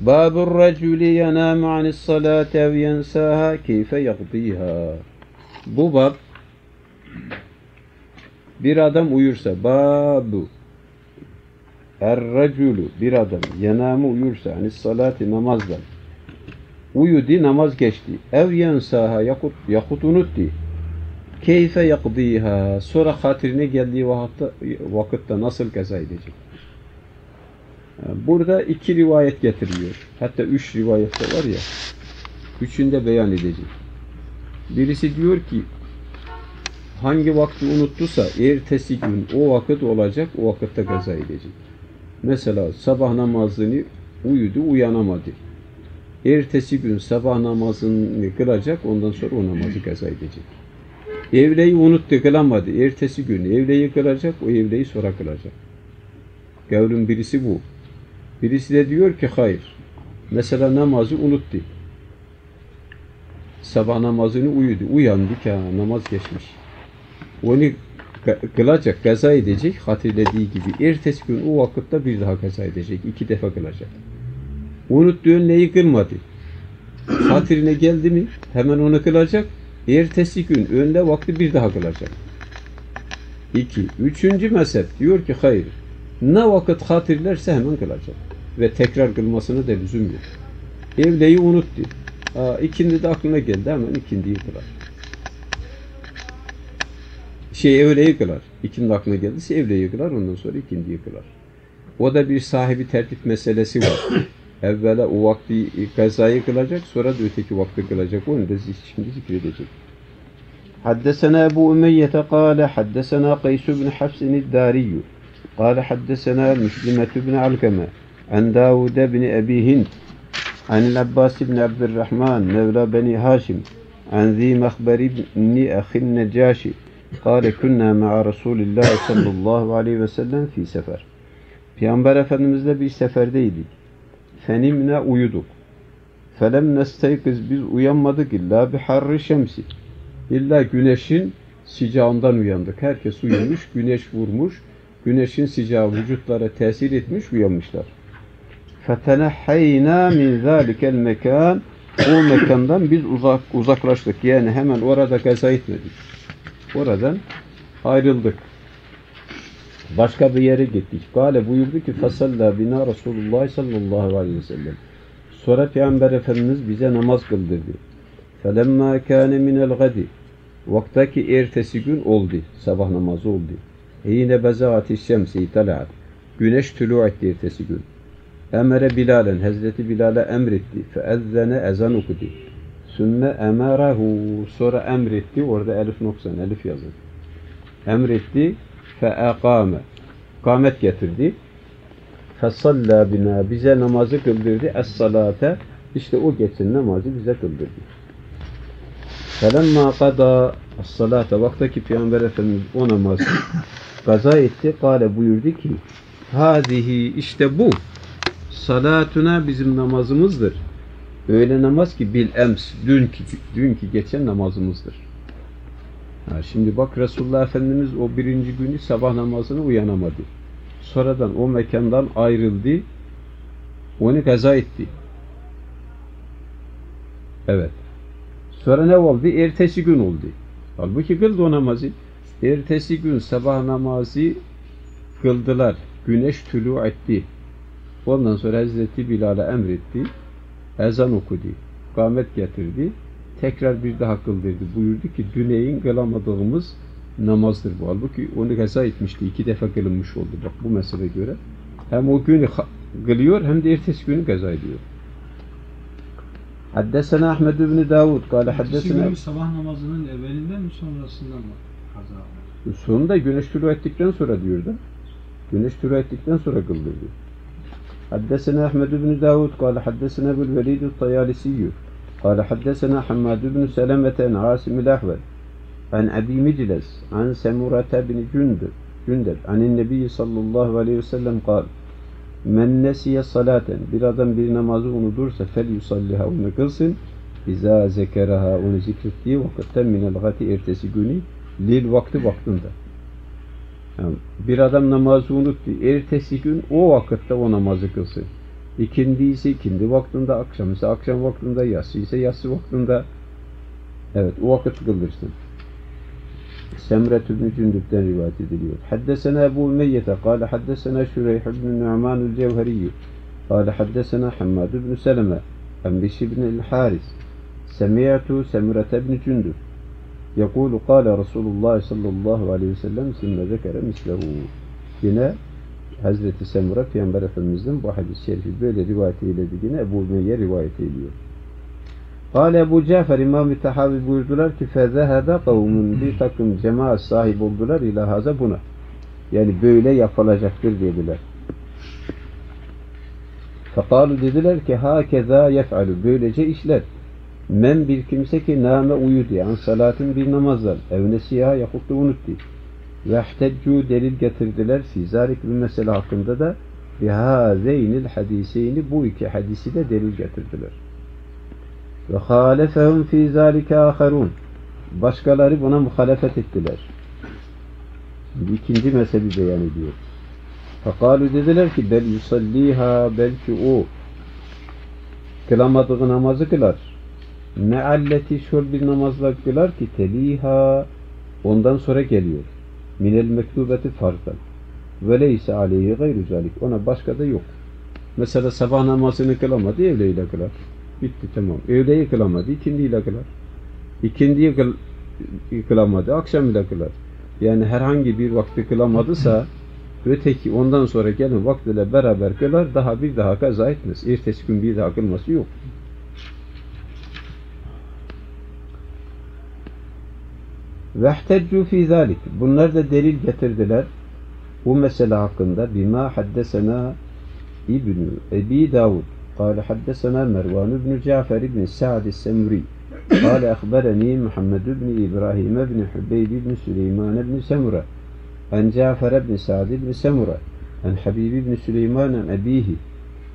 Babur raculi yenamu anis salati ev yensaha keyfe yakdiha. Bu bab bir adam uyursa babu Er-raculu bir adam yenamu uyursa anis salati namazdan uyudi namaz geçti. Ev yensaha yakut, yakut unutti. Keyfe yakdiha sonra hatirine geldiği vakitte, vakitte nasıl kaza edecek? Burada iki rivayet getiriliyor. Hatta üç rivayet de var ya. Üçünde beyan edecek. Birisi diyor ki hangi vakti unuttuysa ertesi gün o vakit olacak, o vakitte kaza edecek. Mesela sabah namazını uyudu, uyanamadı. Ertesi gün sabah namazını kılacak, ondan sonra o namazı kaza edecek. Evleyi unuttu, kılamadı. Ertesi gün evleyi kılacak, o evleyi sonra kılacak. Gavrin birisi bu. Birisi de diyor ki hayır. Mesela namazı unuttu. Sabah namazını uyudu. Uyandı ki namaz geçmiş. Onu kılacak, kaza edecek hatırladığı gibi. Ertesi gün o vakitte bir daha kaza edecek. iki defa kılacak. Unuttuğun neyi kılmadı? Hatırına geldi mi hemen onu kılacak. Ertesi gün önde vakti bir daha kılacak. İki. Üçüncü mezhep diyor ki hayır. Ne vakit hatırlarsa hemen kılacak. Ve tekrar kılmasını da lüzum yok. Evleyi unuttu. Aa, ikindi de aklına geldi hemen ikindiyi kılar. Şey evleyi kılar. İkindi aklına geldiyse evleyi kılar ondan sonra ikindiyi kılar. O da bir sahibi tertip meselesi var. Evvela o vakti kazayı kılacak sonra da öteki vakti kılacak. Onu da şimdi zikredecek. حدثنا أبو أمية قال حدثنا قيس بن حفص الداري قال حدثنا مسلمة بن علكمة عن داود بن أبي هند عن العباس بن عبد الرحمن مولى بني هاشم عن ذي مخبر بن أخي النجاشي قال كنا مع رسول الله صلى الله عليه وسلم في سفر Peygamber Efendimizle bir seferdeydik. Fenimne uyuduk. Felem nesteykiz biz uyanmadık illa bir harri şemsi. İlla güneşin sıcağından uyandık. Herkes uyumuş, güneş vurmuş, güneşin sıcağı vücutlara tesir etmiş, uyanmışlar. فَتَنَحَّيْنَا مِنْ ذَٰلِكَ الْمَكَانِ O mekandan biz uzak, uzaklaştık. Yani hemen orada gaza etmedik. Oradan ayrıldık. Başka bir yere gittik. Gale buyurdu ki فَسَلَّى bina Resulullah sallallahu aleyhi ve sellem. Sonra Peygamber Efendimiz bize namaz kıldırdı. فَلَمَّا كَانَ مِنَ الْغَدِ Vaktaki ertesi gün oldu. Sabah namazı oldu. Hine bezâti şemsi italaat. Güneş tülû etti ertesi gün. Emere Bilal'en, Hazreti Bilal'e emretti. Feezzene ezan okudu. Sümme emerehu. Sonra emretti. Orada elif noksan, elif yazın. Emretti. Feekame. Kamet getirdi. Fesalla bina. Bize namazı kıldırdı. Es-salate. İşte o geçen namazı bize kıldırdı. Felemma kada as-salate. Vaktaki Peygamber Efendimiz o namazı kaza etti. Kale buyurdu ki Hadihi işte bu salatuna bizim namazımızdır. Öyle namaz ki bil ems dünkü, dünkü geçen namazımızdır. Ha, şimdi bak Resulullah Efendimiz o birinci günü sabah namazını uyanamadı. Sonradan o mekandan ayrıldı. Onu kaza etti. Evet. Sonra ne oldu? Ertesi gün oldu. Halbuki kıldı o namazı. Ertesi gün sabah namazı kıldılar. Güneş tülü etti. Ondan sonra Hazreti Bilal'e emretti. Ezan okudu. Kamet getirdi. Tekrar bir daha kıldırdı. Buyurdu ki düneyin kılamadığımız namazdır bu. Halbuki onu kaza etmişti. iki defa kılınmış oldu. Bak bu mesele göre. Hem o günü kılıyor hem de ertesi günü kaza ediyor. Haddesena Ahmed ibn Davud. Kale haddesena... sabah namazının evvelinden mi sonrasından mı kaza Sonunda güneş tülü ettikten sonra diyor da. Güneş tülü ettikten sonra kıldırdı. حدثنا أحمد بن داود قال حدثنا أبو الوليد الطيالسي قال حدثنا حماد بن سلمة عن عاصم الأحول عن أبي مجلس عن سمرة بن جندب جندب عن النبي صلى الله عليه وسلم قال Men nesiye salaten bir adam bir namazı unutursa fel yusalliha onu kılsın İza zekeraha onu zikrettiği vakitten minel gati ertesi günü lil vakti vaktinde. Yani bir adam namazı unuttu. Ertesi gün o vakitte o namazı kılsın. İkindi ise ikindi vaktinde, akşam ise akşam vaktinde, yatsı ise yatsı vaktinde. Evet, o vakit kıldırsın. Semret ibn Cündüp'ten rivayet ediliyor. Haddesena Ebu Ümeyyete, kâle haddesena Şüreyh ibn Nu'manul Cevheriyyü, kâle haddesena Hammad ibn Seleme, Enbiş ibn el-Haris, Semi'tu Semret ibn Cündüp, يقول قال رسول الله sallallahu aleyhi ve sellem ثم ذكر mislehu. Yine Hazreti Semura Peygamber Efendimiz'in bu hadis-i şerifi böyle rivayet eyledi yine Ebu Umeyye rivayet ediyor. Kale Ebu Cafer İmam-ı Tahavi buyurdular ki fezehebe kavmun bir takım cemaat sahip oldular ilahaza buna. Yani böyle yapılacaktır dediler. Fekalu dediler ki hakeza yef'alu böylece işler. Men bir kimse ki name uyudu yani salatin bir namazdan evnesiha yahut da unuttu. Ve ihteccu delil getirdiler fi zalik bir mesele hakkında da bihazeynil hadiseyni bu iki hadisi de delil getirdiler. Ve halefehum fi zalike aharun. Başkaları buna muhalefet ettiler. Şimdi ikinci mezhebi beyan ediyor. Fekalu dediler ki bel yusalliha belki o kılamadığı namazı kılar. Mealleti şöyle bir namazla kılar ki teliha ondan sonra geliyor. Minel mektubeti farzdan. Ve leyse aleyhi gayru zalik. Ona başka da yok. Mesela sabah namazını kılamadı, evleyle kılar. Bitti tamam. Öğleyi kılamadı, ikindiyle kılar. İkindiyi kıl, kılamadı, akşam ile kılar. Yani herhangi bir vakti kılamadısa öteki ondan sonra gelen vaktiyle beraber kılar, daha bir daha kaza etmez. Ertesi gün bir daha kılması yok. Vehteccu fi zalik. Bunlar da delil getirdiler. Bu mesele hakkında. bima haddesena İbn Ebi Davud. قال حدثنا مروان بن جعفر بن سعد السمري. قال أخبرني محمد بن إبراهيم بن حبيب بن سليمان بن سمرة. عن جعفر بن سعد بن سمرة. عن حبيب بن سليمان عن أبيه.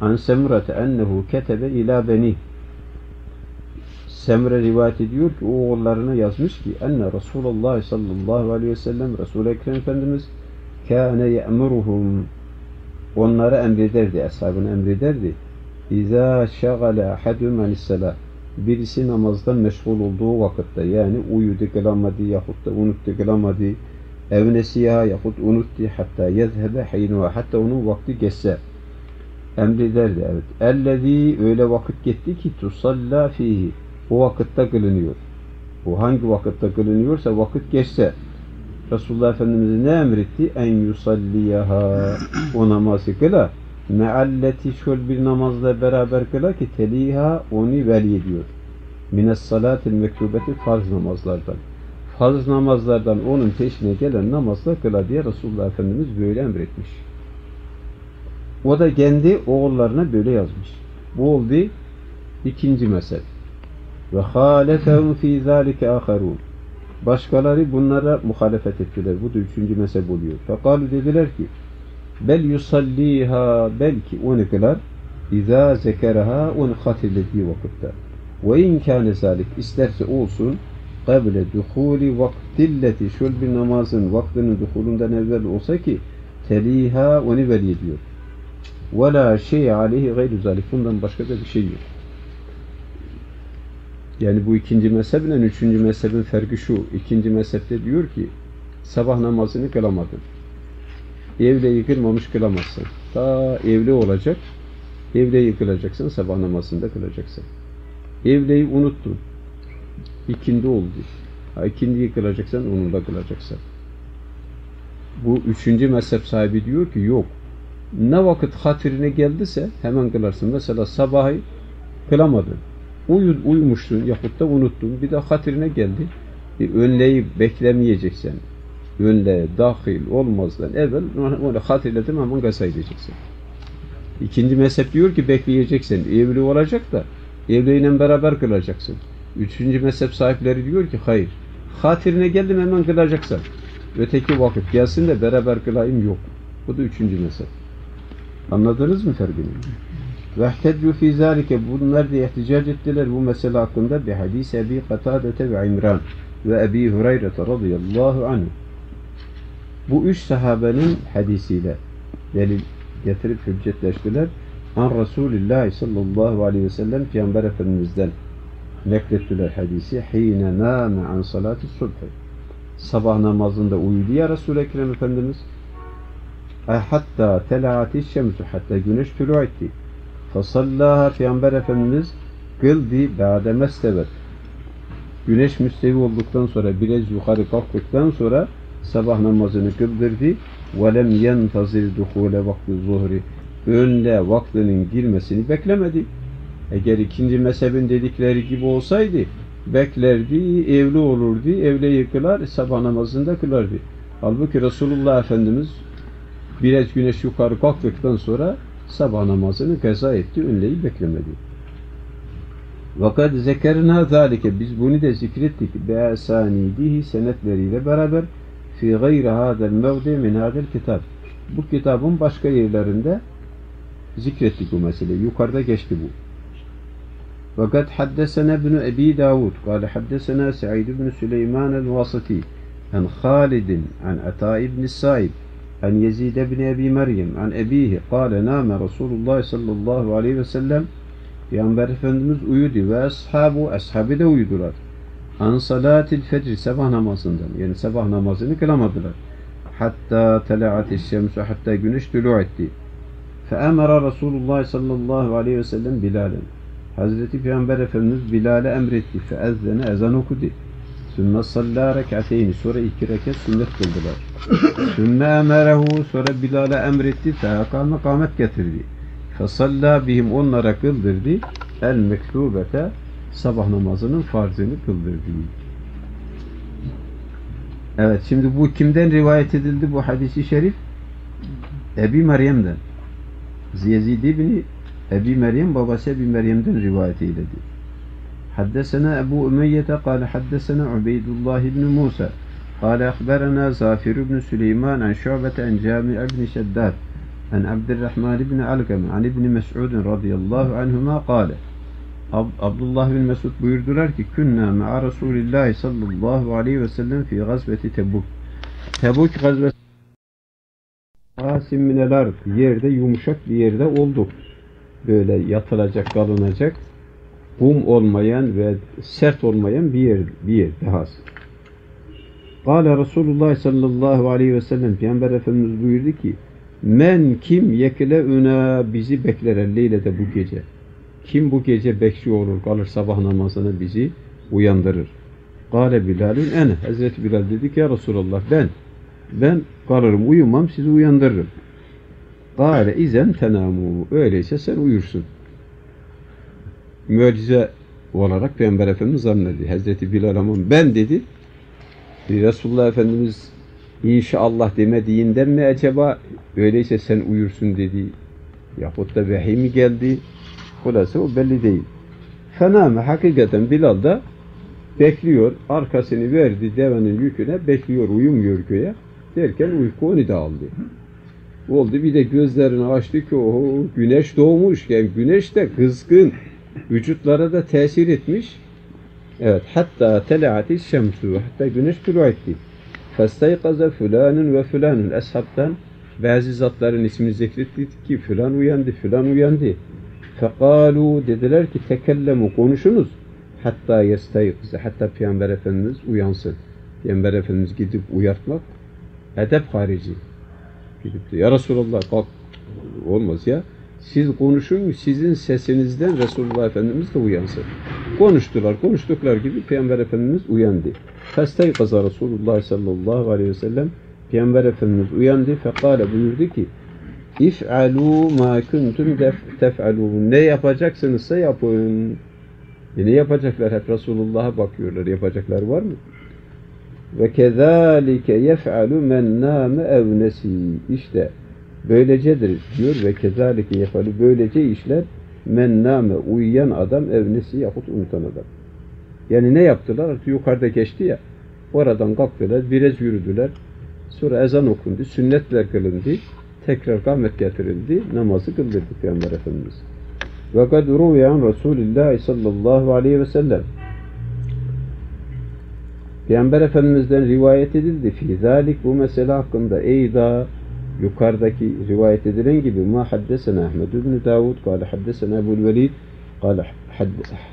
عن سمرة أنه كتب إلى بنيه. Semre rivayet ediyor ki oğullarına yazmış ki enne Resulullah sallallahu aleyhi ve sellem Resul-i Ekrem Efendimiz kâne ye'muruhum onlara emrederdi, ashabına emrederdi. İzâ şagale ahadum anissalâh birisi namazdan meşgul olduğu vakitte yani uyudu kılamadı yahut da unuttu kılamadı evnesiya yahut unuttu hatta yezhebe hinuha hatta onun vakti geçse emrederdi evet. Ellezî öyle vakit gitti ki tusalla fihi o vakitte kılınıyor. Bu hangi vakitte kılınıyorsa vakit geçse Resulullah Efendimiz ne emretti? En yusalliyaha o namazı kıla mealleti şöyle bir namazla beraber kıla ki teliha onu veli ediyor. Mines salatil mektubeti farz namazlardan. Farz namazlardan onun peşine gelen namazla kıla diye Resulullah Efendimiz böyle emretmiş. O da kendi oğullarına böyle yazmış. Bu oldu ikinci mesele. Ve halefehum fi zalike aharun. Başkaları bunlara muhalefet ettiler. Bu da üçüncü mezhep oluyor. Fekalu dediler ki bel yusalliha belki onu kılar İza zekeraha onu hatırlediği vakitte. Ve in kâne zalik isterse olsun kable duhuli vaktilleti şöyle bir namazın vaktinin duhulundan evvel olsa ki teliha onu veli ediyor. Ve la şey aleyhi gayru zalik. Bundan başka da bir şey yok. Yani bu ikinci mezheple üçüncü mezhebin farkı şu. İkinci mezhepte diyor ki sabah namazını kılamadın. Evle yıkılmamış kılamazsın. Ta evli olacak. Evle yıkılacaksın. Sabah namazında kılacaksın. Evleyi unuttun. İkindi oldu. Ha, ikindi yıkılacaksan onunla kılacaksın. Bu üçüncü mezhep sahibi diyor ki yok. Ne vakit hatırine geldiyse hemen kılarsın. Mesela sabahı kılamadın Uyu, uyumuşsun yahut da unuttun. Bir de hatırına geldi. E, önleyip beklemeyeceksin. Önle dahil olmazdan evvel onu hatırladın ama gasa edeceksin. İkinci mezhep diyor ki bekleyeceksin. Evli olacak da evliyle beraber kılacaksın. Üçüncü mezhep sahipleri diyor ki hayır. Hatırine geldim hemen kılacaksın. Öteki vakit gelsin de beraber kılayım yok. Bu da üçüncü mezhep. Anladınız mı farkını? Ve ihteddu fi zalike bunlar diye ihticac ettiler bu mesele hakkında bir hadis Ebi Katadete ve İmran ve Ebi Hureyre radıyallahu anh. Bu üç sahabenin hadisiyle delil getirip hüccetleştiler. an Resulullah sallallahu aleyhi ve sellem Peygamber Efendimiz'den neklettiler hadisi. Hine nâme an salati subhi. Sabah namazında uyudu ya Resul-i Ekrem Efendimiz. Hatta telaati şemsu hatta güneş tülü etti. Fasallaha Peygamber Efendimiz kıldı ba'de mestevet. Güneş müstevi olduktan sonra biraz yukarı kalktıktan sonra sabah namazını kıldırdı. وَلَمْ يَنْتَظِرْ دُخُولَ vakti zuhri. Önde vaktinin girmesini beklemedi. Eğer ikinci mezhebin dedikleri gibi olsaydı beklerdi, evli olurdu, evle yıkılar, sabah namazında kılardı. Halbuki Resulullah Efendimiz biraz güneş yukarı kalktıktan sonra sabah namazını kaza etti, önleyi beklemedi. Vakat zekerna zalike biz bunu da zikrettik be asanidihi senetleriyle beraber fi gayri hadel mevdi min hadel kitap. Bu kitabın başka yerlerinde zikrettik bu mesele. Yukarıda geçti bu. Fakat haddesena ibn Ebi Davud قال حدثنا سعيد بن سليمان الواسطي عن خالد عن عطاء بن السائب عن يزيد بن أبي مريم عن أبيه قال نام رسول الله صلى الله عليه وسلم Peygamber Efendimiz uyudu ve ashabu, ashabı da uyudular. An salatil fecr, sabah namazından. Yani sabah namazını kılamadılar. Hatta tela'ati şemsu, hatta güneş tülü etti. Fe emara Resulullah sallallahu aleyhi ve sellem Bilal'en. Hazreti Peygamber Efendimiz Bilal'e emretti. Fe ezzene, ezan okudu. Sümme salla rekateyni, sonra iki rekat sünnet kıldılar. Sümme emerehu, sonra Bilal'e emretti. Feakame kamet getirdi. Fesalla bihim onlara kıldırdı. El mektubete sabah namazının farzını kıldırdı. Evet şimdi bu kimden rivayet edildi bu hadisi şerif? Ebi Meryem'den. Ziyezid ibni Ebi Meryem babası Ebi Meryem'den rivayet eyledi. حدثنا أبو أمية قال حدثنا عبيد الله بن موسى قال أخبرنا زافر بن سليمان عن شعبة عن جامع بن شداد عن عبد الرحمن بن علقم عن ابن مسعود رضي الله عنهما قال Abdullah bin Mesud buyurdular ki künna ma'a Resulillah sallallahu aleyhi ve sellem fi gazveti Tebuk. Tebuk gazvesi Asim minel yerde yumuşak bir yerde olduk. Böyle yatılacak, kalınacak kum olmayan ve sert olmayan bir yer, bir yer dahası. Kale Resulullah sallallahu aleyhi ve sellem Peygamber Efendimiz buyurdu ki Men kim yekle üna bizi bekler de bu gece. Kim bu gece bekçi olur kalır sabah namazına bizi uyandırır. Kale Bilal'in ene. Hazreti Bilal dedi ki ya Resulallah ben ben kalırım uyumam sizi uyandırırım. Kale izen tenamu. Öyleyse sen uyursun. Mucize olarak Peygamber Efendimiz zannedi. Hazreti Bilal ama ben dedi. Resulullah Efendimiz inşallah demediğinden mi acaba öyleyse sen uyursun dedi. Yahut da vahiy mi geldi? Kulası o belli değil. Fename hakikaten Bilal da bekliyor. Arkasını verdi devenin yüküne bekliyor. Uyumuyor göğe. Derken uyku onu da aldı. Oldu bir de gözlerini açtı ki o güneş doğmuş. Yani güneş de kızgın. Vücutlara da tesir etmiş. Evet. Hatta telaati şemsu. Hatta güneş tulu etti. Festaykaza fulanın ve fulanın. Eshabtan bazı zatların ismini zikretti ki filan uyandı, filan uyandı. Fekalu dediler ki tekellemu konuşunuz. Hatta yestayıkıza. Hatta Peygamber Efendimiz uyansın. Peygamber Efendimiz gidip uyartmak edep harici. Gidip de ya Resulallah kalk olmaz ya. Siz konuşun sizin sesinizden Resulullah Efendimiz de uyansın. Konuştular. Konuştuklar gibi Peygamber Efendimiz uyandı. Festaykaza Resulullah sallallahu aleyhi ve sellem Peygamber Efendimiz uyandı. Fekale buyurdu ki İf'alû mâ kuntum tef'alûn. Ne yapacaksınızsa yapın. E ne yapacaklar? Hep Resulullah'a bakıyorlar. Yapacaklar var mı? Ve kezâlike yef'alû men nâme ev. İşte böylecedir diyor ve kezâlike yef'alû. Böylece işler men nâme uyuyan adam ev nesi yahut unutan adam. Yani ne yaptılar? Artık yukarıda geçti ya. Oradan kalktılar, biraz yürüdüler. Sonra ezan okundu, sünnetler kılındı tekrar kâmet getirildi, namazı kıldırdı Peygamber Efendimiz. Ve kad ruviyan Resulullah sallallahu aleyhi ve sellem Peygamber Efendimiz'den rivayet edildi. Fi zalik bu mesele hakkında eyda yukarıdaki rivayet edilen gibi ma haddesena Ahmed ibn Davud kâle haddesena Ebu'l Velid kâle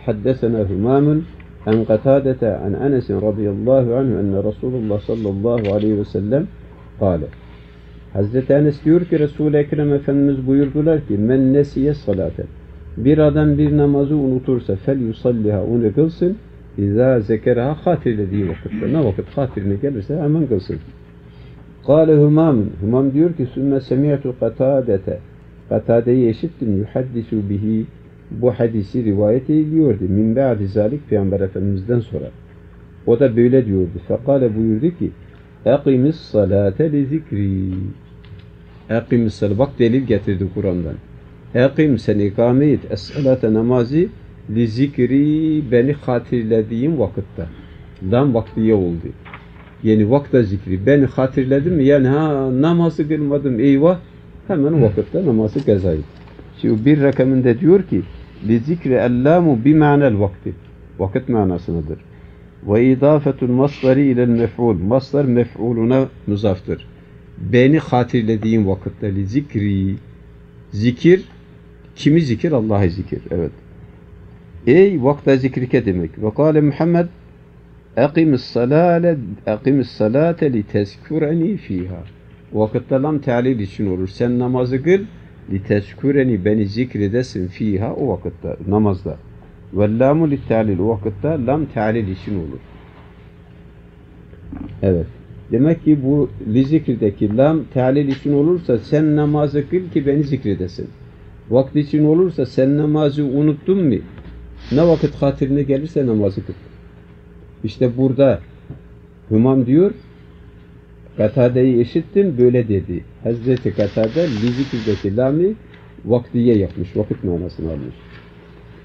haddesena Hümamun en Katadete an Enes radıyallahu anhu enne Resulullah sallallahu aleyhi ve sellem kâle Hazreti Enes diyor ki Resul-i Ekrem Efendimiz buyurdular ki men nesiye salate bir adam bir namazı unutursa fel yusalliha onu kılsın İzâ zekeraha hatirlediği vakitte. Ne vakit hatirine gelirse hemen kılsın. Kâle Hümâmın. Hümam diyor ki sümme semi'tu katâdete. Katade'yi eşittim. Yuhaddisu bihi. Bu hadisi rivayet ediyordu. Min ba'di zalik Peygamber Efendimiz'den sonra. O da böyle diyordu. Fekale buyurdu ki Eqimis salate li zikri. Eqimis salate. Bak delil getirdi Kur'an'dan. Eqim sen ikame et. Es-salate namazı li zikri beni hatırladığım vakitte. Lam vaktiye oldu. Yani vakta zikri. Beni hatırladım mı? Yani ha namazı kılmadım eyvah. Hemen vakitte namazı kazayım. Şimdi bir rakamında diyor ki li zikri ellamu bi ma'nel vakti. Vakit manasındadır. Ve idafetul masdari ilel mef'ul. Masdar mef'uluna muzaftır. Beni hatırladığım vakitte li zikri. Zikir kimi zikir? Allah'ı zikir. Evet. Ey vakta zikrike demek. Ve kâle Muhammed Eqimis salale Eqimis salate li tezkureni fiha. Vakitte lam tealil için olur. Sen namazı kıl li tezkureni beni zikredesin fiha o vakitte namazda. Ve lamu li tealil o vakitte lam tealil için olur. Evet. Demek ki bu li zikrideki lam tealil için olursa sen namazı kıl ki beni zikredesin. Vakti için olursa sen namazı unuttun mu? Ne vakit hatırına gelirse namazı kıl. İşte burada Hümam diyor Katade'yi eşittim böyle dedi. Hazreti Katade Lizikirdeki lami vaktiye yapmış. Vakit manasını almış.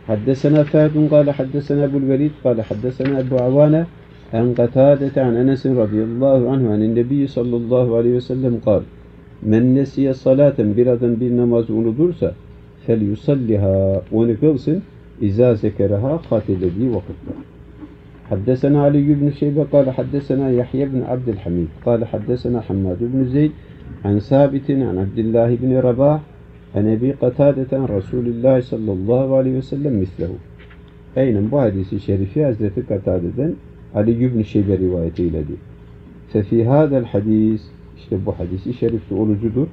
Haddesena Fehdun kâle haddesena Ebul Velid kâle haddesena Ebu Avane en Katadete an Enes'in radıyallahu anhu anin Nebi sallallahu aleyhi ve sellem kal Men nesiye salaten bir adam bir namazı unutursa yusalliha onu kılsın İzâ zekeraha katilediği vakitte. حدثنا علي بن شيبة قال حدثنا يحيى بن عبد الحميد قال حدثنا حماد بن زيد عن ثابت عن عبد الله بن رباح عن أبي قتادة عن رسول الله صلى الله عليه وسلم مثله Aynen bu hadisi şerifi Hazreti Katade'den Ali ibn Şeybe rivayet eyledi. Fefi hadel hadis işte bu hadisi şerifli olucudur.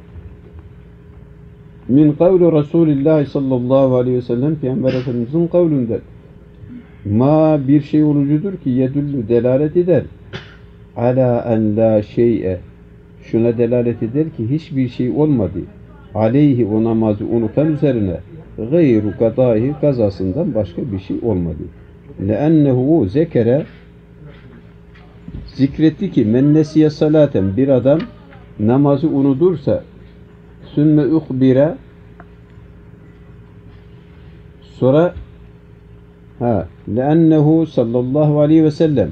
Min kavlu Resulullah sallallahu aleyhi ve sellem Peygamber Efendimizin kavlünden ma bir şey olucudur ki yedüllü delalet eder. Ala en la şey'e. Şuna delalet eder ki hiçbir şey olmadı. Aleyhi o namazı unutan üzerine gayru kadahi kazasından başka bir şey olmadı. Leennehu zekere. Zikretti ki men nesiye salaten? Bir adam namazı unutursa sümme uhbire sonra ha leennehu sallallahu aleyhi ve sellem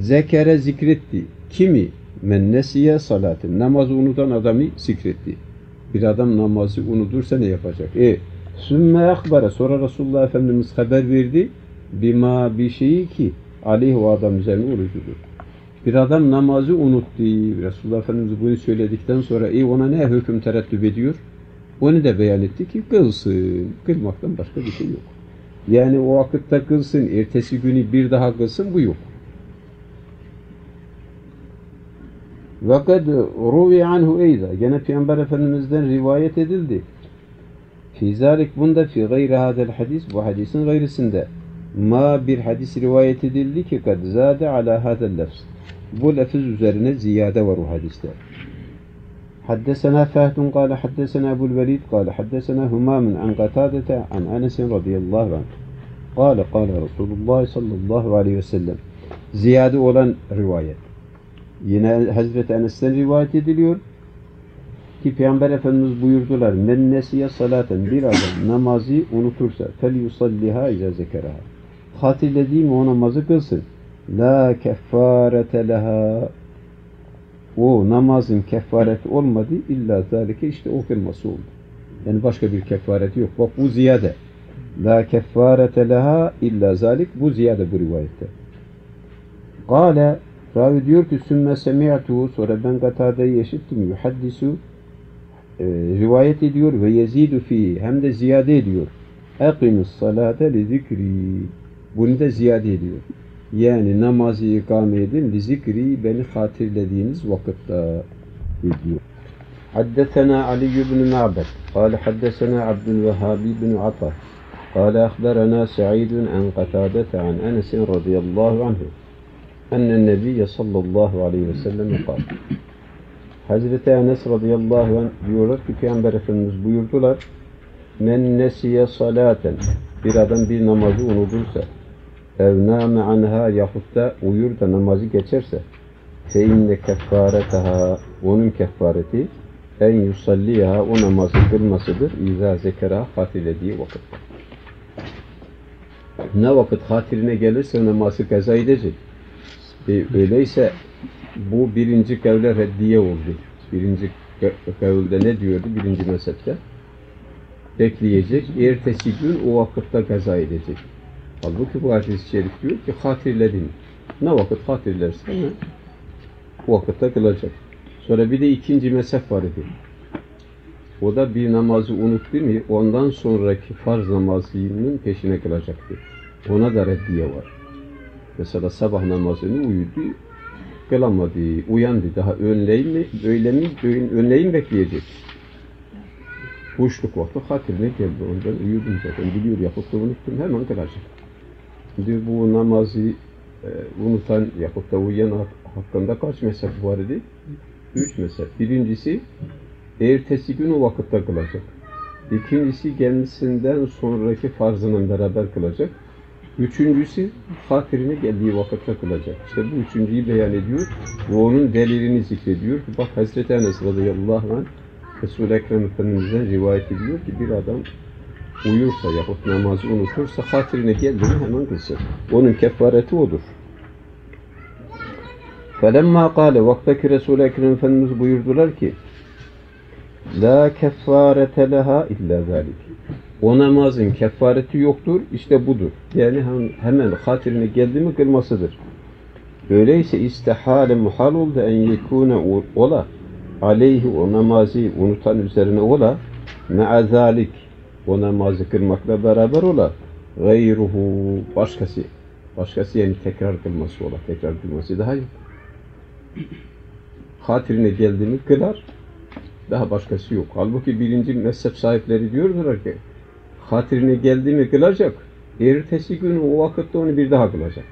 zekere zikretti kimi men nesiye salaten namazı unutan adamı zikretti bir adam namazı unutursa ne yapacak e sümme akbara sonra Resulullah Efendimiz haber verdi bima bir şeyi ki aleyhi o adam üzerine orucudur bir adam namazı unuttu. Resulullah Efendimiz bunu söyledikten sonra e ona ne hüküm tereddüt ediyor? Onu da beyan etti ki kılsın. Kılmaktan başka bir şey yok. Yani o vakitte kılsın, ertesi günü bir daha kılsın bu yok. Vakad ruvi anhu eyza. Gene Peygamber Efendimiz'den rivayet edildi. Fi zalik bunda fi gayri hadel hadis bu hadisin gayrısında ma bir hadis rivayet edildi ki kad zade ala hadel lafz. Bu lafız üzerine ziyade var o hadiste. حدثنا فهد قال حدثنا أبو الوليد قال حدثنا همام عن قتادة عن أنس رضي الله عنه قال قال رسول الله صلى الله عليه وسلم ziyade olan rivayet. Yine Hazreti Enes'ten rivayet ediliyor ki Peygamber Efendimiz buyurdular men nesiye salaten bir adam namazı unutursa fel yusalliha iza zekeraha hatırlediğim o namazı kılsın la keffarete leha o namazın kefareti olmadı illa zalike işte o kılması oldu. Yani başka bir kefareti yok. Bak bu ziyade. La keffarete leha illa zalik bu ziyade bu rivayette. Kale Ravi diyor ki sümme semi'tuhu sonra ben Katade'yi işittim. Yuhaddisu e, rivayet ediyor ve yezidu fi hem de ziyade ediyor. Ekimus salate li zikri bunu da ziyade ediyor. Yani namazı ikame edin li zikri beni hatırladığınız vakitte ediyor. حدثنا علي بن معبد قال حدثنا عبد الوهاب بن عطا قال أخبرنا سعيد عن قتادة عن أنس رضي الله عنه أن النبي صلى الله عليه وسلم قال Hazreti Enes radıyallahu anh diyorlar ki Peygamber Efendimiz buyurdular Men nesiye salaten bir adam bir namazı unutursa ev nâme anha yahut da uyur da namazı geçerse fe inne keffaretaha onun keffareti en yusalliha o namazı kılmasıdır izâ zekera hatilediği vakit. Ne vakit hatirine gelirse namazı kaza edecek. E, öyleyse bu birinci kavle reddiye oldu. Birinci kavulde ne diyordu birinci mezhepte? Bekleyecek. Ertesi gün o vakitte kaza edecek. Halbuki bu hadis-i şerif diyor ki hatırledin. Ne vakit hatırlarsa ne? O vakitte kılacak. Sonra bir de ikinci mezhep var idi. O da bir namazı unuttu mu ondan sonraki farz namazının peşine kılacaktı. Ona da reddiye var. Mesela sabah namazını uyudu, kılamadı, uyandı. Daha önleyin mi, öyle mi, önleyin bekleyecek. Boşluk vakti hatırına geldi. Ondan uyudum zaten. Biliyor yapıp da unuttum. Hemen kılacak. Şimdi bu namazı e, unutan yapıp da uyuyan hakkında kaç mezhep var idi? Üç mezhep. Birincisi ertesi gün o vakitte kılacak. İkincisi kendisinden sonraki farzının beraber kılacak. Üçüncüsü hatırine geldiği vakitte kılacak. İşte bu üçüncüyü beyan ediyor ve onun delilini zikrediyor. Bak Hazreti Enes radıyallahu anh Resul-i Ekrem Efendimiz'den rivayet ediyor ki bir adam uyursa yahut namazı unutursa hatırine geldi mi hemen kılsın. Onun kefareti odur. Felemma kâle vaktaki Resul-i Ekrem Efendimiz buyurdular ki La keffarete leha illa zalik. O namazın kefareti yoktur, işte budur. Yani hemen hatırine geldi mi kılmasıdır. Öyleyse istihale muhal oldu en yekune ola aleyhi o namazı unutan üzerine ola me'a zalik o namazı kılmakla beraber ola gayruhu başkası başkası yani tekrar kılması ola tekrar kılması daha yok. Hatırine geldi mi kılar daha başkası yok. Halbuki birinci mezhep sahipleri diyorlar ki hatırine geldi mi kılacak. Ertesi gün o vakitte onu bir daha kılacak.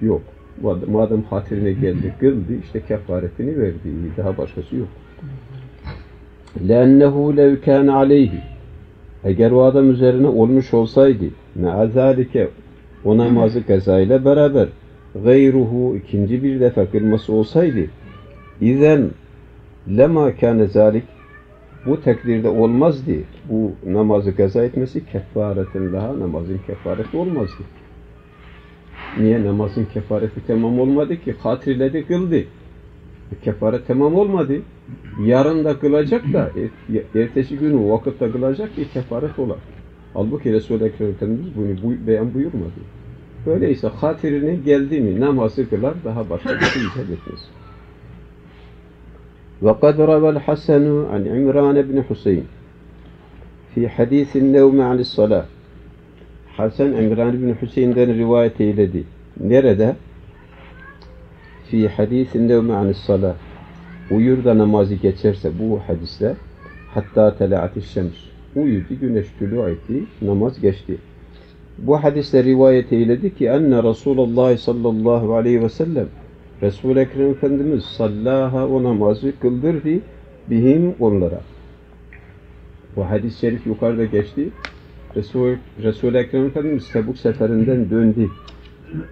Yok. Madem hatırine geldi, kıldı, işte kefaretini verdi. Daha başkası yok. لَاَنَّهُ لَوْ كَانَ عَلَيْهِ eğer o adam üzerine olmuş olsaydı, me'azalike o namazı kazayla beraber gayruhu ikinci bir defa kılması olsaydı, izen lema kâne zalik bu tekdirde olmazdı. Bu namazı kaza etmesi kefaretin daha namazın kefareti olmazdı. Niye? Namazın kefareti tamam olmadı ki. Hatırladı kıldı. E, kefaret tamam olmadı. Yarın da kılacak da er, ertesi günü o vakitte kılacak ki kefaret olar. Halbuki Resul-i Ekrem Efendimiz bunu bu, beyan buyurmadı. Öyleyse hatırine geldi mi namazı kılar daha başka bir şey icap etmez. وقد روى الحسن عن عمران بن حسين في حديث النوم عن الصلاة Hasan İmran bin Hüseyin'den rivayet eyledi. Nerede? Fi hadisinde ma'anis salah. Uyur da namazı geçerse bu hadiste hatta tela'ati şems. Uyudu, güneş tülü etti, namaz geçti. Bu hadiste rivayet eyledi ki enne Resulullah sallallahu aleyhi ve sellem Resul-i Ekrem Efendimiz sallaha o namazı kıldırdı bihim onlara. Bu hadis-i şerif yukarıda geçti. Resul, Resul-i Ekrem Efendimiz Tebuk seferinden döndü.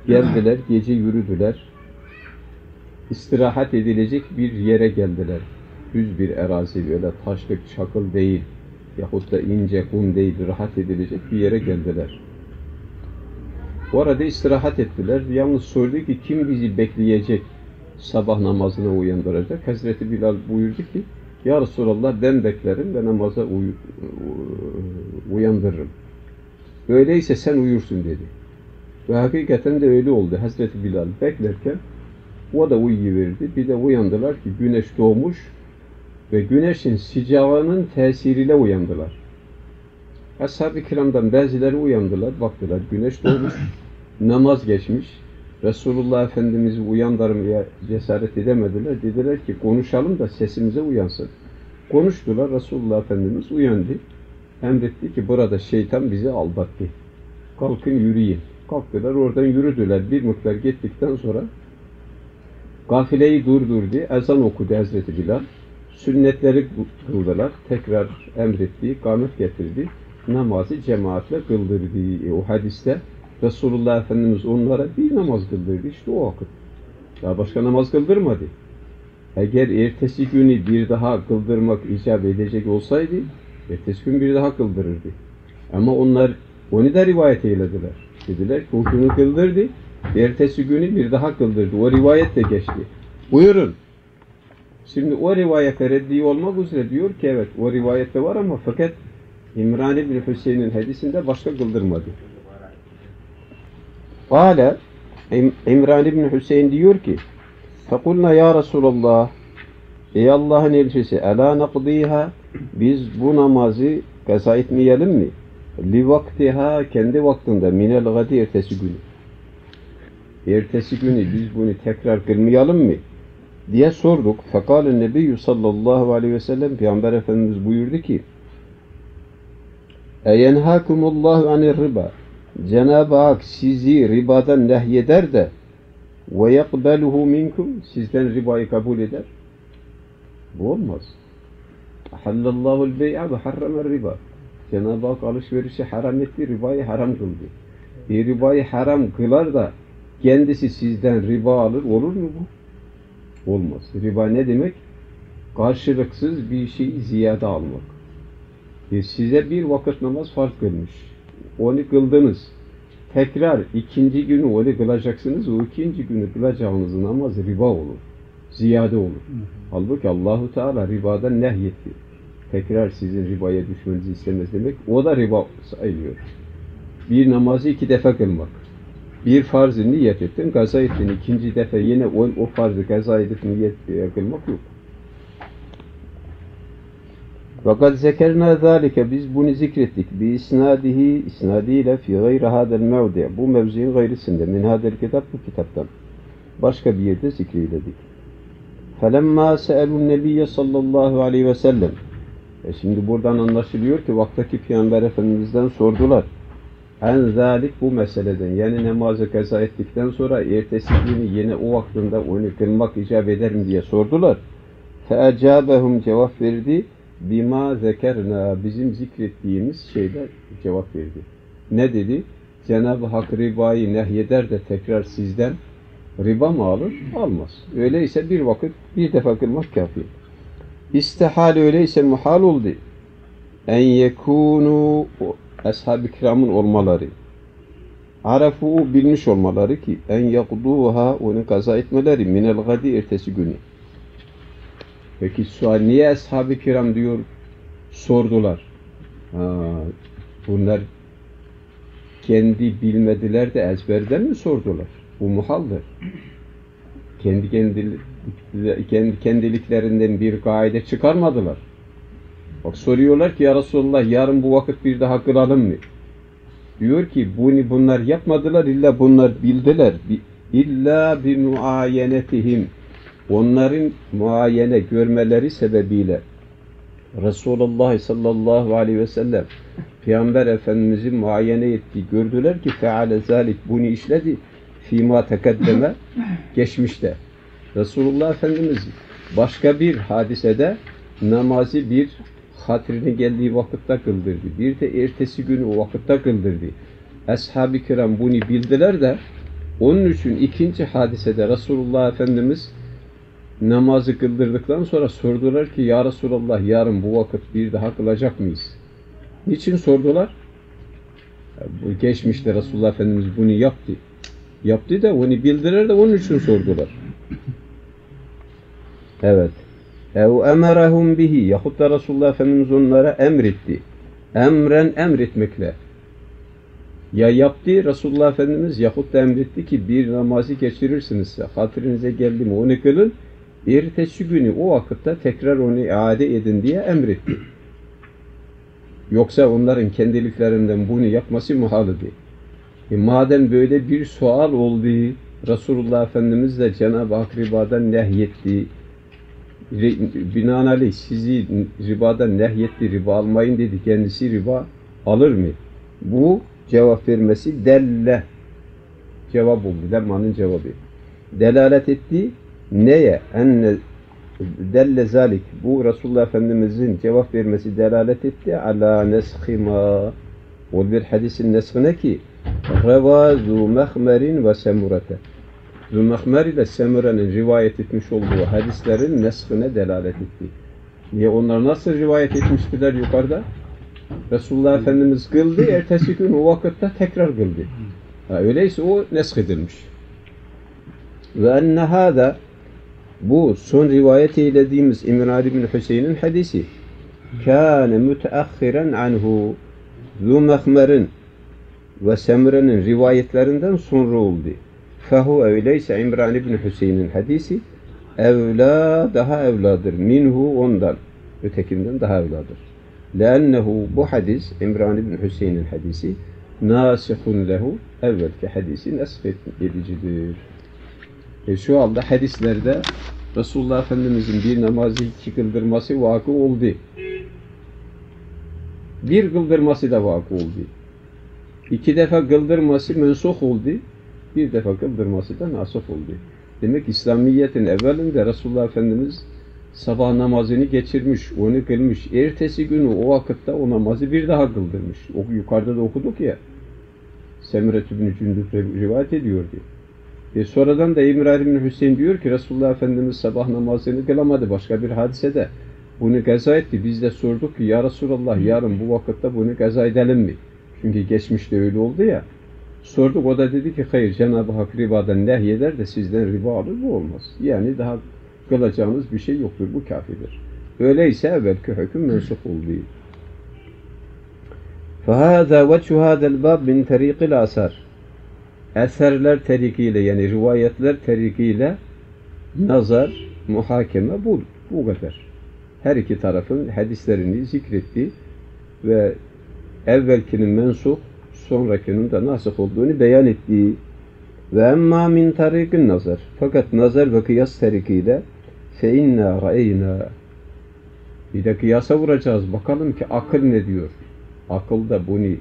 Geldiler, gece yürüdüler. İstirahat edilecek bir yere geldiler. Düz bir erazi böyle taşlık, çakıl değil yahut da ince kum değil, rahat edilecek bir yere geldiler. Orada istirahat ettiler. Yalnız sordu ki kim bizi bekleyecek, sabah namazına uyandıracak? Hazreti Bilal buyurdu ki ya Resulallah ben beklerim ve namaza uy uyandırırım. Öyleyse sen uyursun dedi. Ve hakikaten de öyle oldu. Hazreti Bilal beklerken O da uyuyiverdi. Bir de uyandılar ki güneş doğmuş ve güneşin sıcağının tesiriyle uyandılar. Ashab-ı kiramdan bazıları uyandılar, baktılar güneş doğmuş, namaz geçmiş. Resulullah Efendimiz'i uyandırmaya cesaret edemediler. Dediler ki konuşalım da sesimize uyansın. Konuştular, Resulullah Efendimiz uyandı. Emretti ki burada şeytan bizi aldattı. Kalkın yürüyün. Kalktılar, oradan yürüdüler. Bir miktar gittikten sonra kafileyi durdurdu, ezan okudu Hazreti Bilal. Sünnetleri kıldılar, tekrar emretti, kamet getirdi namazı cemaatle kıldırdı. O hadiste Resulullah Efendimiz onlara bir namaz kıldırdı. İşte o vakit. Daha başka namaz kıldırmadı. Eğer ertesi günü bir daha kıldırmak icap edecek olsaydı, ertesi gün bir daha kıldırırdı. Ama onlar onu da rivayet eylediler. Dediler ki o günü kıldırdı, ertesi günü bir daha kıldırdı. O rivayet de geçti. Buyurun. Şimdi o rivayete reddi olmak üzere diyor ki evet o rivayette var ama fakat İmran İbni Hüseyin'in hadisinde başka kıldırmadı. Kale İmran İbni Hüseyin diyor ki Fekulna ya Resulallah Ey Allah'ın elçisi Ela nakdiha Biz bu namazı kaza etmeyelim mi? Li vaktiha kendi vaktinde minel gadi ertesi günü. Ertesi günü biz bunu tekrar kılmayalım mı? diye sorduk. Fekalen Nebiyyü sallallahu aleyhi ve sellem Peygamber Efendimiz buyurdu ki Eyenhakumullahu anir riba. Cenab-ı Hak sizi ribadan nehyeder de ve yakbeluhu minkum sizden ribayı kabul eder. Bu olmaz. Ahallallahu bey'a ve harramer riba. Cenab-ı Hak alışverişi haram etti, ribayı haram kıldı. Bir ribayı haram kılar da kendisi sizden riba alır, olur mu bu? Olmaz. Riba ne demek? Karşılıksız bir şey ziyade almak. E size bir vakit namaz farz kılmış. Onu kıldınız. Tekrar ikinci günü onu kılacaksınız. O ikinci günü kılacağınız namaz riba olur. Ziyade olur. Hı hı. Halbuki Allahu Teala ribadan nehyetti. Tekrar sizin ribaya düşmenizi istemez demek. O da riba sayılıyor. Bir namazı iki defa kılmak. Bir farzı niyet ettin, gaza ettin. ikinci defa yine o, o farzı gaza edip niyet kılmak yok. Fakat zekerna zalike biz bunu zikrettik. Bi isnadihi isnadiyle fi gayri hadel mevdi. Bu mevziin gayrısında min hadel kitap bu kitaptan. Başka bir yerde zikreyledik. Felemma se'elun nebiyye sallallahu aleyhi ve sellem. E şimdi buradan anlaşılıyor ki vaktaki Peygamber Efendimiz'den sordular. En zalik bu meseleden yani namazı kaza ettikten sonra ertesi günü yine o vaktinde onu kılmak icap eder mi diye sordular. Feecabehum cevap verdi bima zekerna bizim zikrettiğimiz şeyler cevap verdi. Ne dedi? Cenab-ı Hak ribayı nehyeder de tekrar sizden riba mı alır? Almaz. Öyleyse bir vakit bir defa kılmak kafi. İstihal öyleyse muhal oldu. En yekunu ashab-ı kiramın olmaları. Arafu bilmiş olmaları ki en yakduha onu kaza etmeleri minel gadi ertesi günü. Peki sual niye ashab-ı kiram diyor sordular. Ha, bunlar kendi bilmediler de ezberden mi sordular? Bu muhaldır. Kendi, kendi, kendi kendiliklerinden bir kaide çıkarmadılar. Bak soruyorlar ki ya Resulullah yarın bu vakit bir daha kılalım mı? Diyor ki bunu bunlar yapmadılar illa bunlar bildiler. İlla bi muayenetihim onların muayene görmeleri sebebiyle Resulullah sallallahu aleyhi ve sellem Peygamber Efendimiz'i muayene etti. Gördüler ki feale zalik bunu işledi. Fima tekeddeme geçmişte. Resulullah Efendimiz başka bir hadisede namazı bir hatırına geldiği vakitte kıldırdı. Bir de ertesi günü o vakitte kıldırdı. Ashab-ı kiram bunu bildiler de onun için ikinci hadisede Resulullah Efendimiz namazı kıldırdıktan sonra sordular ki Ya Resulallah yarın bu vakit bir daha kılacak mıyız? Niçin sordular? Geçmişte Resulullah Efendimiz bunu yaptı. Yaptı da onu bildiler de onun için sordular. Evet. Ev emerahum bihi yahut da Resulullah Efendimiz onlara emretti. Emren emretmekle. Ya yaptı Resulullah Efendimiz yahut da emretti ki bir namazı geçirirsinizse hatırınıza geldi mi onu kılın. Ertesi günü o vakitte tekrar onu iade edin diye emretti. Yoksa onların kendiliklerinden bunu yapması muhalıdır. E madem böyle bir sual oldu, Resulullah Efendimiz de Cenab-ı Hak ribadan nehyetti. Binaenaleyh sizi ribadan nehyetti, riba almayın dedi. Kendisi riba alır mı? Bu cevap vermesi delle. Cevap oldu. Lemmanın cevabı. Delalet etti. Neye? Enne delle zalik. Bu Resulullah Efendimizin cevap vermesi delalet etti. Ala neshima. O bir hadisin neshine ki Reva zu mehmerin ve semurete. Zülmehmer ile Semura'nın rivayet etmiş olduğu hadislerin neshine delalet etti. Niye onlar nasıl rivayet etmiştiler yukarıda? Resulullah Efendimiz kıldı, ertesi gün o vakitte tekrar kıldı. Ha, öyleyse o nesk edilmiş. Ve enne hâda bu son rivayet eylediğimiz İmran bin Hüseyin'in hadisi kâne müteahhiren anhu Zülmehmer'in ve Semre'nin rivayetlerinden sonra oldu. Fehu öyleyse İmran bin Hüseyin'in hadisi evla daha evladır. Minhu ondan. Ötekinden daha evladır. Lennehu bu hadis İmran bin Hüseyin'in hadisi nasihun lehu evvelki hadisi nesk edicidir. E şu anda hadislerde Resulullah Efendimizin bir namazı iki kıldırması vakı oldu. Bir kıldırması da vakı oldu. İki defa kıldırması mensuh oldu. Bir defa kıldırması da nasih oldu. Demek İslamiyet'in evvelinde Resulullah Efendimiz sabah namazını geçirmiş, onu kılmış. Ertesi günü o vakitte o namazı bir daha kıldırmış. O, yukarıda da okuduk ya. Semret ibn Cündüp rivayet ediyordu. E sonradan da İmran bin Hüseyin diyor ki Resulullah Efendimiz sabah namazını kılamadı başka bir hadisede. Bunu gaza etti. Biz de sorduk ki ya Resulallah yarın bu vakitte bunu gaza edelim mi? Çünkü geçmişte öyle oldu ya. Sorduk o da dedi ki hayır Cenab-ı Hak ribadan nehyeder de sizden riba alır bu olmaz. Yani daha kılacağınız bir şey yoktur bu kafidir. Öyleyse evvelki hüküm mensup oldu. فَهَذَا وَجْهُ هَذَا الْبَابِ مِنْ تَرِيقِ الْأَسَرِ Eserler terikiyle yani rivayetler terikiyle nazar, muhakeme bu, bu kadar. Her iki tarafın hadislerini zikretti ve evvelkinin mensuh, sonrakinin de nasıl olduğunu beyan etti. Ve emma min tarikin nazar. Fakat nazar ve kıyas terikiyle fe inna ra'eyna bir de kıyasa vuracağız. Bakalım ki akıl ne diyor? Akıl da bunu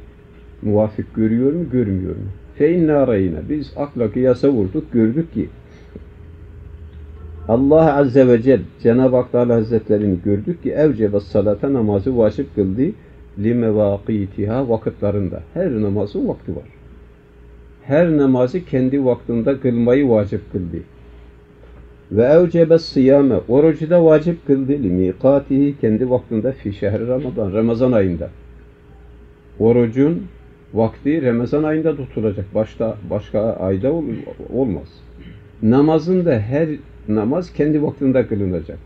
muvafık görüyor mu, görmüyor mu? Fe inna ra'eyna. Biz akla kıyasa vurduk, gördük ki Allah Azze ve Celle Cenab-ı Hak Teala Hazretlerini gördük ki evcebe salata namazı vacip kıldı limevâkîtiha vakitlarında. Her namazın vakti var. Her namazı kendi vaktinde kılmayı vacip kıldı. Ve evcebe sıyame orucu da vacip kıldı limikatihi kendi vaktinde fi şehri Ramazan, Ramazan ayında. Orucun vakti Ramazan ayında tutulacak. Başta başka ayda ol, olmaz. Namazın da her namaz kendi vaktinde kılınacak.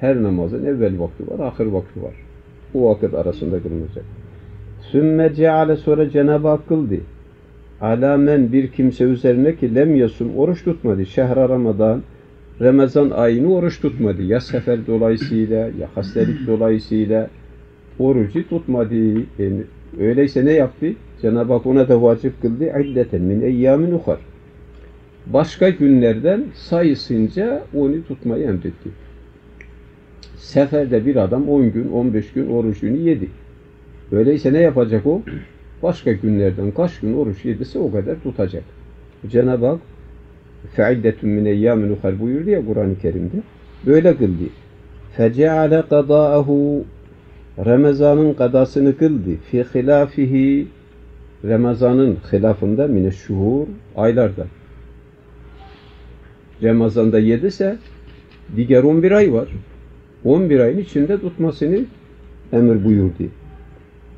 Her namazın evvel vakti var, ahir vakti var. Bu vakit arasında kılınacak. Sümme ceale sonra Cenab-ı Hak kıldı. Alamen bir kimse üzerine ki lem yasum oruç tutmadı. Şehra Ramazan Ramazan ayını oruç tutmadı. Ya sefer dolayısıyla ya hastalık dolayısıyla orucu tutmadı. Yani öyleyse ne yaptı? Cenab-ı Hak ona da vacip kıldı. İddeten min eyyamin uhar. Başka günlerden sayısınca onu tutmayı emretti. Seferde bir adam 10 gün, 15 gün orucunu yedi. Öyleyse ne yapacak o? Başka günlerden kaç gün oruç yediyse o kadar tutacak. Cenab-ı Hak fe'iddetun min eyyamin uhar buyurdu ya Kur'an-ı Kerim'de. Böyle kıldı. Feceale kadâehu Ramazan'ın kadasını kıldı. Fi hilafihi Ramazan'ın hilafında mine şuhur aylardan. Ramazan'da yedise diğer 11 ay var. 11 ayın içinde tutmasını emir buyurdu.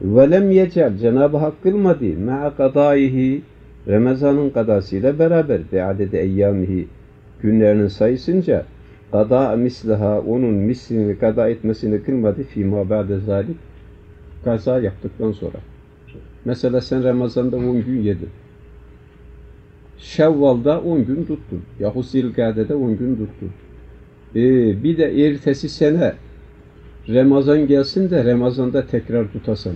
Ve lem yecel Cenab-ı Hak kılmadı ma'a kadaihi Ramazan'ın kadasıyla beraber be adede eyyamihi günlerinin sayısınca kada mislaha onun mislini kada etmesini kılmadı fîmâ ba'de zalik kaza yaptıktan sonra. Mesela sen Ramazan'da 10 gün yedin. Şevval'da 10 gün tuttun. Yahut Zilgade'de 10 gün tuttun. Ee, bir de ertesi sene Ramazan gelsin de Ramazan'da tekrar tutasın.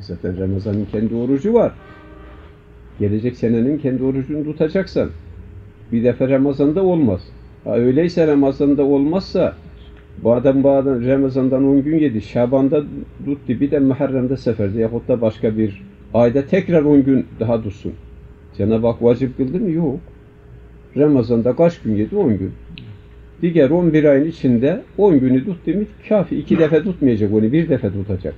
Zaten Ramazan'ın kendi orucu var. Gelecek senenin kendi orucunu tutacaksan bir defa Ramazan'da olmaz. Ha, öyleyse Ramazan'da olmazsa bu adam adam Ramazan'dan 10 gün yedi. Şaban'da tuttu. Bir de Muharrem'de seferde yahut da başka bir ayda tekrar 10 gün daha tutsun. Cenab-ı Hak vacip kıldı mı? Yok. Ramazan'da kaç gün yedi? 10 gün. Diğer 11 ayın içinde 10 günü tuttu mu kafi. iki defa tutmayacak onu. Bir defa tutacak.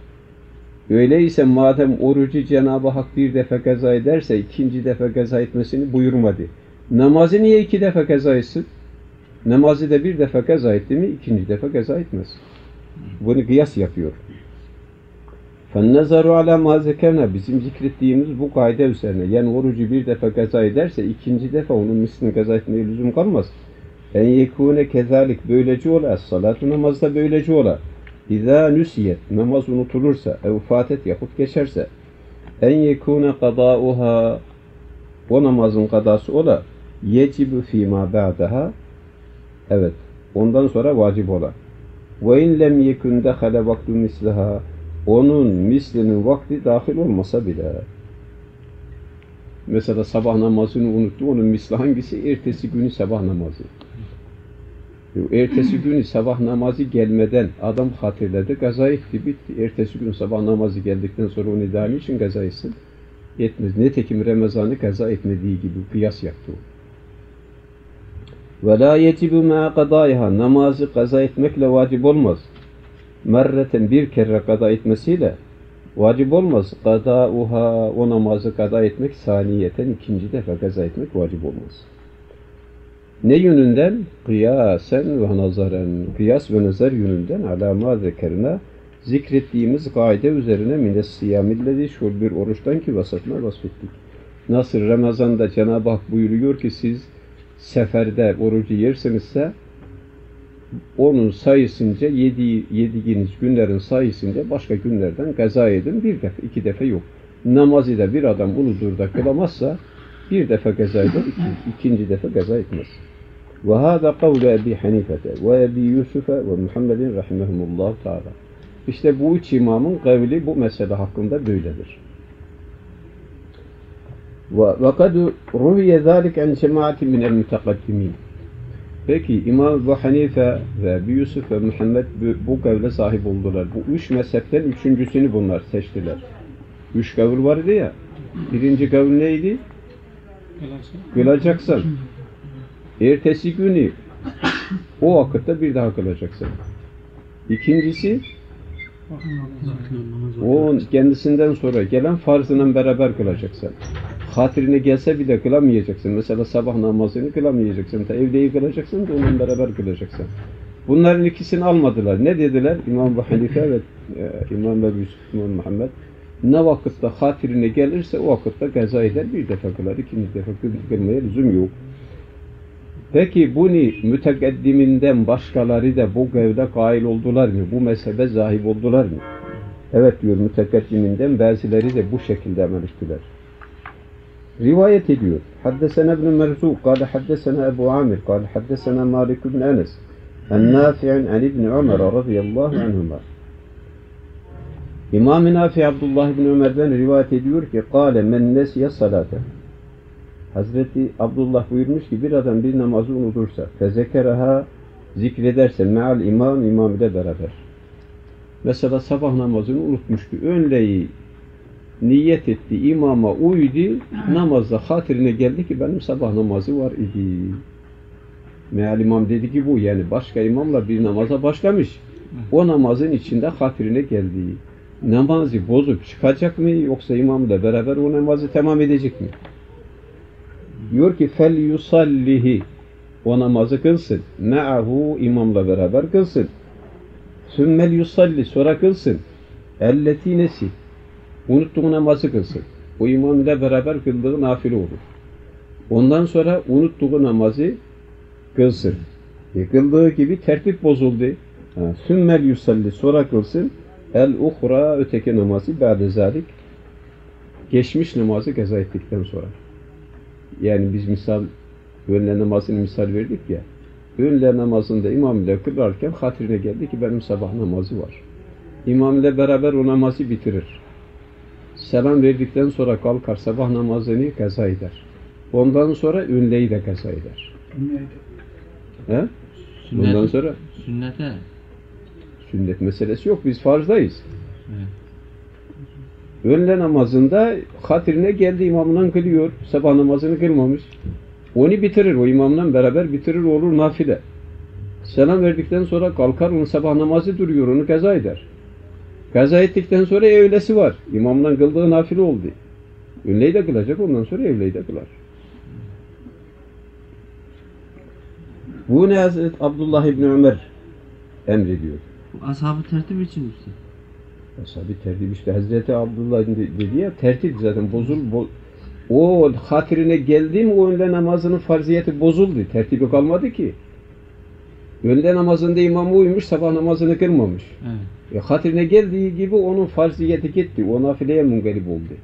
Öyleyse madem orucu Cenab-ı Hak bir defa gaza ederse ikinci defa gaza etmesini buyurmadı. Namazı niye iki defa gaza etsin? Namazı da bir defa gaza etti mi ikinci defa gaza etmez. Bunu kıyas yapıyor. فَالنَّزَرُ عَلَى مَا ذَكَرْنَا Bizim zikrettiğimiz bu kaide üzerine. Yani orucu bir defa gaza ederse ikinci defa onun mislini gaza etmeye lüzum kalmaz. En yekune kezalik böylece ola. Salatu namazda böylece ola. İzâ nüsiyet namaz unutulursa ev fatet yahut geçerse en yekune kadâuha o namazın kadası ola yecibu fîmâ ba'daha evet ondan sonra vacip ola ve in lem yekun dehale vaktu misliha onun mislinin vakti dahil olmasa bile mesela sabah namazını unuttu onun misli hangisi? ertesi günü sabah namazı Ertesi günü sabah namazı gelmeden adam hatırladı, gaza etti, bitti. Ertesi gün sabah namazı geldikten sonra onu daha için gaza etsin? Etmez. Netekim Ramazan'ı gaza etmediği gibi kıyas yaptı o. La yetibu ma kadayha namazı kaza etmekle vacip olmaz. Merreten bir kere kaza etmesiyle vacip olmaz. Kadauha o namazı kaza etmek saniyeten ikinci defa kaza etmek vacip olmaz. Ne yönünden? Kıyasen ve nazaren. Kıyas ve nazar yönünden alama zekerine zikrettiğimiz kaide üzerine mines siyamillezi şul bir oruçtan ki vasatına vasfettik. Nasıl Ramazan'da Cenab-ı Hak buyuruyor ki siz seferde orucu yersinizse onun sayısınca yedi, yediğiniz günlerin sayısınca başka günlerden gaza edin. Bir defa, iki defa yok. Namazı da bir adam unutur da kılamazsa bir defa gaza eder, iki, ikinci defa gaza etmez. وهذا قول Ebi Hanifete ve Ebi Yusuf ve Muhammedin rahimehumullah taala. İşte bu üç imamın kavli bu mesele hakkında böyledir. Ve kad ruhiye zalik en cemaati min el mutakaddimin. Peki İmam Ebu Hanife ve Ebu Yusuf ve Muhammed bu, bu kavle sahip oldular. Bu üç mezhepten üçüncüsünü bunlar seçtiler. Üç kavul vardı ya. Birinci kavul neydi? Kılacaksın. Ertesi günü o vakitte bir daha kılacaksın. İkincisi o kendisinden sonra gelen farzının beraber kılacaksın. Hatirine gelse bir de kılamayacaksın. Mesela sabah namazını kılamayacaksın. Ta evdeyi kılacaksın da onunla beraber kılacaksın. Bunların ikisini almadılar. Ne dediler? İmam Ebu Hanife ve e, İmam Ebu Yusuf İmam Muhammed ne vakitte hatirine gelirse o vakitte gaza eder bir defa kılar. ikinci defa kılmaya lüzum yok. Peki bunu mütekeddiminden başkaları da bu gevde kail oldular mı? Bu mezhebe zahip oldular mı? Evet diyor mütekeddiminden bazıları da bu şekilde amel ettiler. Rivayet ediyor. Haddesena ibn Merzuq, kâle haddesena Ebu Amir, kâle haddesena Malik ibn Enes, en-Nafi'in an ibn Ömer radıyallahu anhuma. İmam-ı Nafi Abdullah ibn Ömer'den rivayet ediyor ki, kâle men nesiye salate. Hazreti Abdullah buyurmuş ki bir adam bir namazı unutursa fezekeraha zikrederse meal imam imam ile beraber. Mesela sabah namazını unutmuştu. Önleyi niyet etti, imama uydu, namazda hatırine geldi ki benim sabah namazı var idi. Meal imam dedi ki bu yani başka imamla bir namaza başlamış. O namazın içinde hatırine geldi. Namazı bozup çıkacak mı yoksa imamla beraber o namazı tamam edecek mi? Diyor ki fel yusallihi o namazı kılsın. Me'ahu imamla beraber kılsın. Sümmel yusalli sonra kılsın. Elleti nesi. Unuttuğu namazı kılsın. O imam ile beraber kıldığı nafile olur. Ondan sonra unuttuğu namazı kılsın. E, kıldığı gibi tertip bozuldu. Sümmel yusalli sonra kılsın. El uhra öteki namazı ba'de zalik geçmiş namazı kaza ettikten sonra. Yani biz misal öğle namazını misal verdik ya. Öğle namazında imam ile kılarken hatırına geldi ki benim sabah namazı var. İmam ile beraber o namazı bitirir. Selam verdikten sonra kalkar sabah namazını kaza eder. Ondan sonra ünleyi de kaza eder. He? Bundan Sünnete, sonra sünnete. sünnet meselesi yok. Biz farzdayız. Evet. Öğle namazında hatırına geldi imamından kılıyor. Sabah namazını kılmamış. Onu bitirir. O imamla beraber bitirir olur nafile. Selam verdikten sonra kalkar onun sabah namazı duruyor. Onu kaza eder. Kaza ettikten sonra evlesi var. İmamdan kıldığı nafile oldu. Ünleyi de kılacak. Ondan sonra evleyi de kılar. Bu ne Hazreti Abdullah İbni Ömer emrediyor. Bu ashabı tertip için mi? Ashabi tertip işte Hazreti Abdullah dedi ya tertip zaten bozul bo o hatırine geldi mi o önde namazının farziyeti bozuldu. Tertibi kalmadı ki. Önde namazında imama uymuş sabah namazını kılmamış. Evet. E, hatırine geldiği gibi onun farziyeti gitti. O nafileye mungarip oldu.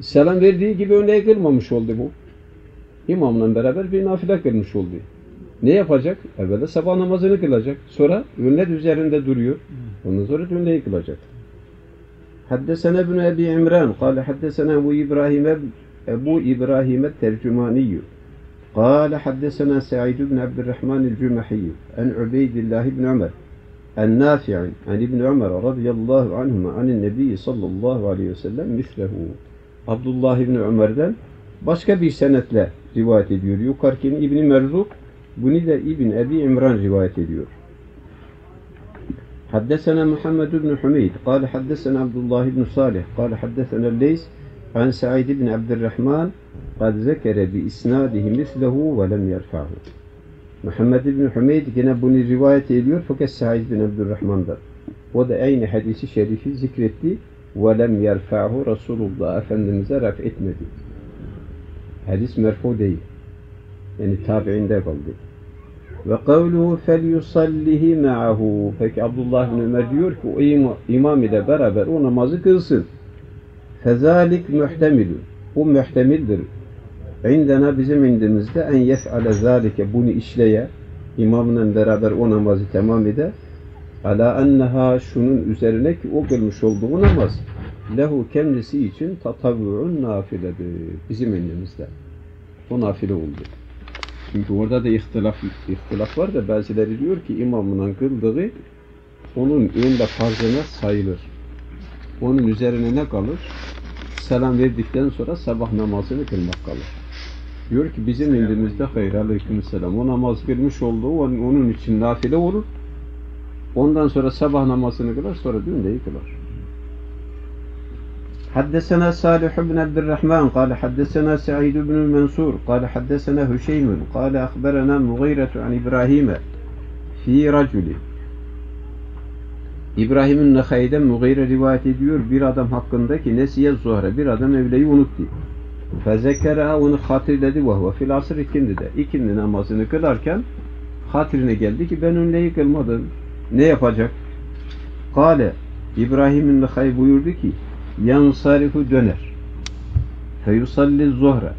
Selam verdiği gibi önde kılmamış oldu bu. İmamla beraber bir nafile kılmış oldu. Ne yapacak? Evvela sabah namazını kılacak. Sonra ünnet üzerinde duruyor. Ondan sonra ünneyi kılacak. حدثنا ابن أبي عمران قال حدثنا أبو إبراهيم أبو إبراهيم الترجماني قال حدثنا سعيد بن عبد الرحمن الجمحي عن عبيد الله بن عمر النافع عن ابن عمر رضي الله عنهما عن النبي صلى الله عليه وسلم مثله Abdullah İbni Ömer'den başka bir senetle rivayet ediyor. Yukarıkin İbni Merzuk bunu da İbn Ebi İmran rivayet ediyor. حدثنا محمد بن حميد قال حدثنا عبد الله بن صالح قال حدثنا الليث عن سعيد بن عبد الرحمن قد ذكر بإسناده مثله ولم يرفعه Muhammed bin Hümeyd yine bunu rivayet ediyor fakat Said bin Abdurrahman'dan. O da aynı hadisi şerifi zikretti. وَلَمْ يَرْفَعْهُ Resulullah Efendimiz'e raf etmedi. Hadis merfu değil. Yani tabiinde kaldı. Ve kavluhu felyusallihi ma'ahu. Peki Abdullah bin Ömer diyor ki o ima- imam ile beraber o namazı kılsın. Fezalik muhtemilun. Bu muhtemildir. İndena bizim indimizde en yef'ale zalike bunu işleye imamla beraber o namazı tamam eder. Ala enneha şunun üzerine ki o kılmış olduğu namaz lehu kendisi için tatavvu'un nafiledir. Bizim indimizde. O nafile oldu. Çünkü orada da ihtilaf, ihtilaf var da bazıları diyor ki imamının kıldığı onun önünde farzına sayılır. Onun üzerine ne kalır? Selam verdikten sonra sabah namazını kılmak kalır. Diyor ki bizim indimizde hayır aleykümselam. O namaz kılmış olduğu onun, için nafile olur. Ondan sonra sabah namazını kılar sonra dün de kılar. حدثنا صالح بن عبد الرحمن قال حدثنا سعيد بن المنصور قال حدثنا هشيم قال أخبرنا مغيرة عن إبراهيم في رجل İbrahim'in Nehay'den Mughire rivayet ediyor bir adam hakkındaki nesiye zuhre bir adam evleyi unuttu. Fezekera onu hatırladı ve huve fil asr ikindi de. İkindi namazını kılarken hatırına geldi ki ben önleyi kılmadım. Ne yapacak? Kale İbrahim'in Nehay buyurdu ki yansarifu döner. Feyusalli zuhre.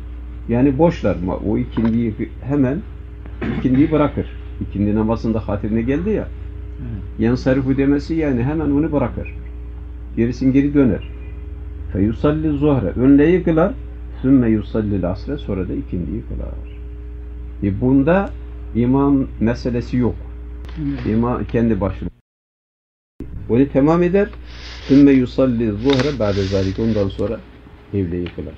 Yani boşlar mı? O ikindiyi hemen ikindiyi bırakır. İkindi namazında hatırına geldi ya. Evet. Yansarifu demesi yani hemen onu bırakır. Gerisin geri döner. Feyusalli zuhre. Önleyi kılar. Sümme yusallil asre. Sonra da ikindiyi kılar. E bunda imam meselesi yok. İmam kendi başına. Onu tamam eder. Sümme yusalli zuhre ba'de zalik. Ondan sonra evleyi kılar.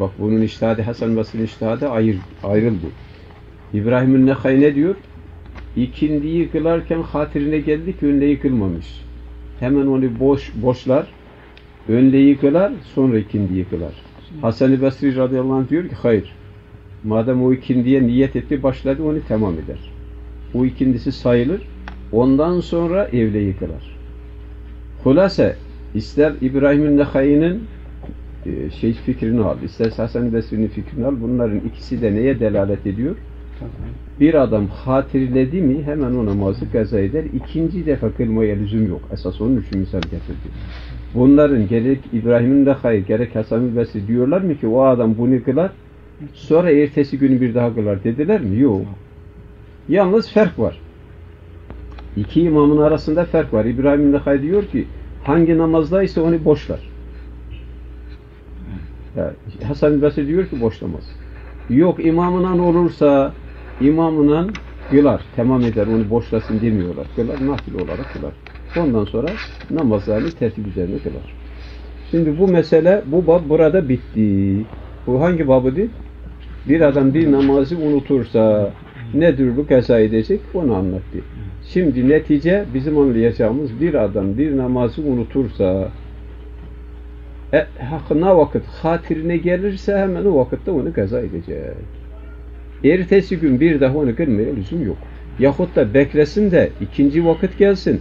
Bak bunun iştihadı Hasan Basri'nin iştihadı ayır, ayrıldı. İbrahim'in Nekhay ne diyor? İkindiyi kılarken hatırine geldi ki önleyi kılmamış. Hemen onu boş boşlar. Önleyi kılar, sonra ikindiyi kılar. Hasan-ı Basri radıyallahu anh diyor ki hayır. Madem o ikindiye niyet etti başladı onu tamam eder. O ikindisi sayılır. Ondan sonra evleyi kılar. Hulase ister İbrahim'in Nehayi'nin e, şey fikrini al, ister Hasan-ı Basri'nin fikrini al. Bunların ikisi de neye delalet ediyor? Bir adam hatırladı mi hemen o namazı kaza eder. İkinci defa kılmaya lüzum yok. Esas onun için misal getirdi. Bunların gerek İbrahim'in de hayır, gerek Hasan Basri diyorlar mı ki o adam bunu kılar, sonra ertesi günü bir daha kılar dediler mi? Yok. Yalnız fark var. İki imamın arasında fark var. İbrahim Nehay diyor ki hangi namazdaysa onu boşlar. Ya, Hasan Basri diyor ki boşlamaz. Yok imamından olursa imamından kılar, tamam eder, onu boşlasın demiyorlar. Kılar, nafile olarak kılar. Ondan sonra namazlarını tertip üzerine kılar. Şimdi bu mesele, bu bab burada bitti. Bu hangi babı değil? Bir adam bir namazı unutursa ne türlü kaza edecek onu anlattı. Şimdi netice bizim anlayacağımız bir adam bir namazı unutursa e, hakkına vakit hatirine gelirse hemen o vakitte onu kaza edecek. Ertesi gün bir daha onu kırmaya lüzum yok. Yahut da beklesin de ikinci vakit gelsin.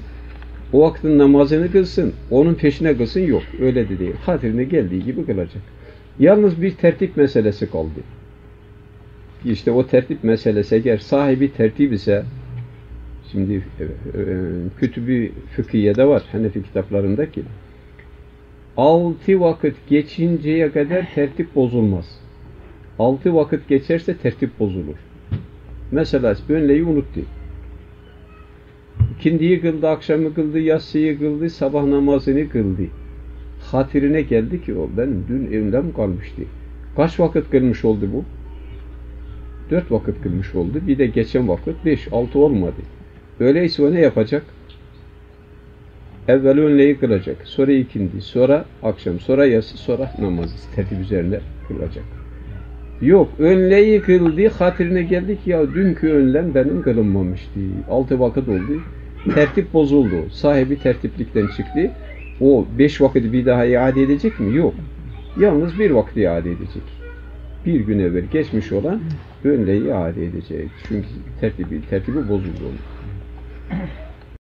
O vaktin namazını kılsın. Onun peşine kılsın yok. Öyle de değil. Hatirine geldiği gibi kılacak. Yalnız bir tertip meselesi kaldı. İşte o tertip meselesi eğer sahibi tertip ise şimdi e, e, kütübü fıkhiyede var Hanefi kitaplarındaki altı vakit geçinceye kadar tertip bozulmaz. Altı vakit geçerse tertip bozulur. Mesela önleyi unuttu. İkindiyi kıldı, akşamı kıldı, yatsıyı kıldı, sabah namazını kıldı. Hatirine geldi ki o benim dün evimde mi kalmıştı? Kaç vakit kılmış oldu bu? Dört vakit kılmış oldu. Bir de geçen vakit beş, altı olmadı. Öyleyse o ne yapacak? Evvel önleyi kılacak. Sonra ikindi, sonra akşam, sonra yatsı, sonra namazı tertip üzerine kılacak. Yok, önleyi kıldı, hatırına geldik ya dünkü önlem benim kılınmamıştı. Altı vakit oldu. Tertip bozuldu. Sahibi tertiplikten çıktı. O beş vakit bir daha iade edecek mi? Yok. Yalnız bir vakit iade edecek. Bir gün evvel geçmiş olan önleyi iade edecek. Çünkü tertibi, tertibi bozuldu onun. Mm-hmm.